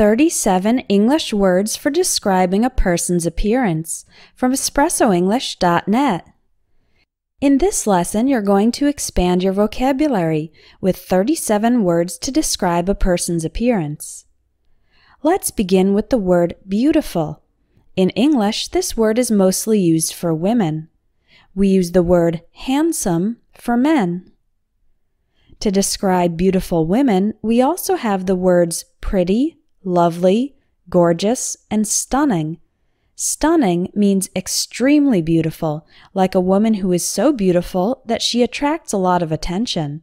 37 English words for describing a person's appearance from espressoenglish.net. In this lesson, you're going to expand your vocabulary with 37 words to describe a person's appearance. Let's begin with the word beautiful. In English, this word is mostly used for women. We use the word handsome for men. To describe beautiful women, we also have the words pretty, lovely, gorgeous, and stunning. Stunning means extremely beautiful, like a woman who is so beautiful that she attracts a lot of attention.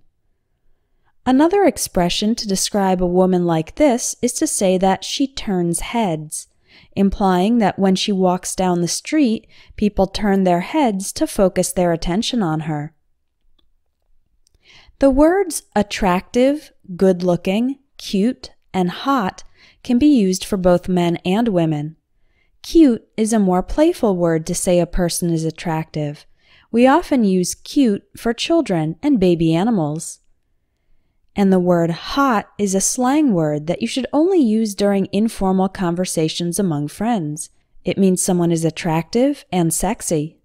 Another expression to describe a woman like this is to say that she turns heads, implying that when she walks down the street, people turn their heads to focus their attention on her. The words attractive, good looking, cute, and hot can be used for both men and women. Cute is a more playful word to say a person is attractive. We often use cute for children and baby animals. And the word hot is a slang word that you should only use during informal conversations among friends. It means someone is attractive and sexy.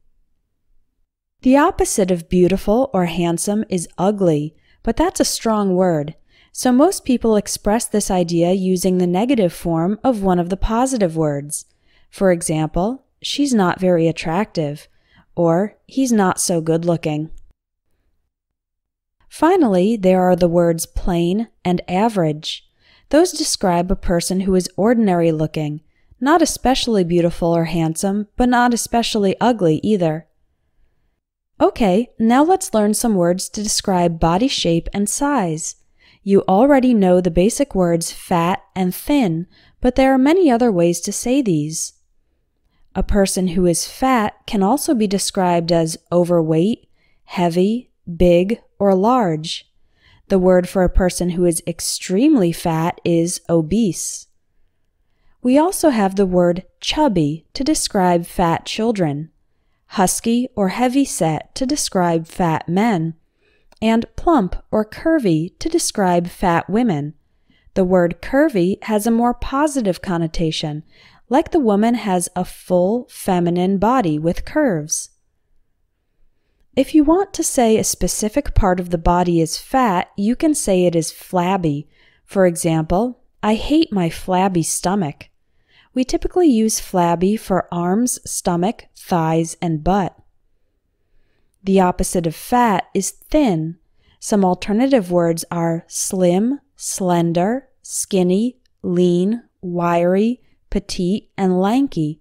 The opposite of beautiful or handsome is ugly, but that's a strong word. So most people express this idea using the negative form of one of the positive words. For example, she's not very attractive, or he's not so good looking. Finally, there are the words plain and average. Those describe a person who is ordinary looking, not especially beautiful or handsome, but not especially ugly either. Okay, now let's learn some words to describe body shape and size. You already know the basic words fat and thin, but there are many other ways to say these. A person who is fat can also be described as overweight, heavy, big, or large. The word for a person who is extremely fat is obese. We also have the word chubby to describe fat children, husky or heavy set to describe fat men, and plump or curvy to describe fat women. The word curvy has a more positive connotation, like the woman has a full feminine body with curves. If you want to say a specific part of the body is fat, you can say it is flabby. For example, I hate my flabby stomach. We typically use flabby for arms, stomach, thighs, and butt. The opposite of fat is thin. Some alternative words are slim, slender, skinny, lean, wiry, petite, and lanky.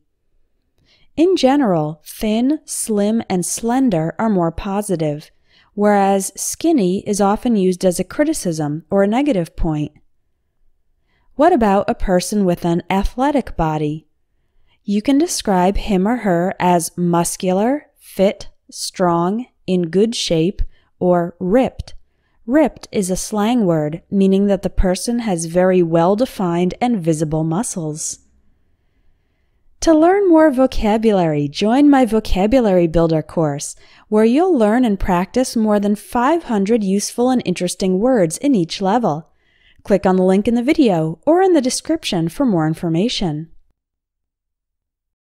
In general, thin, slim, and slender are more positive, whereas skinny is often used as a criticism or a negative point. What about a person with an athletic body? You can describe him or her as muscular, fit, strong, in good shape, or ripped. Ripped is a slang word meaning that the person has very well defined and visible muscles. To learn more vocabulary, join my Vocabulary Builder course, where you'll learn and practice more than 500 useful and interesting words in each level. Click on the link in the video or in the description for more information.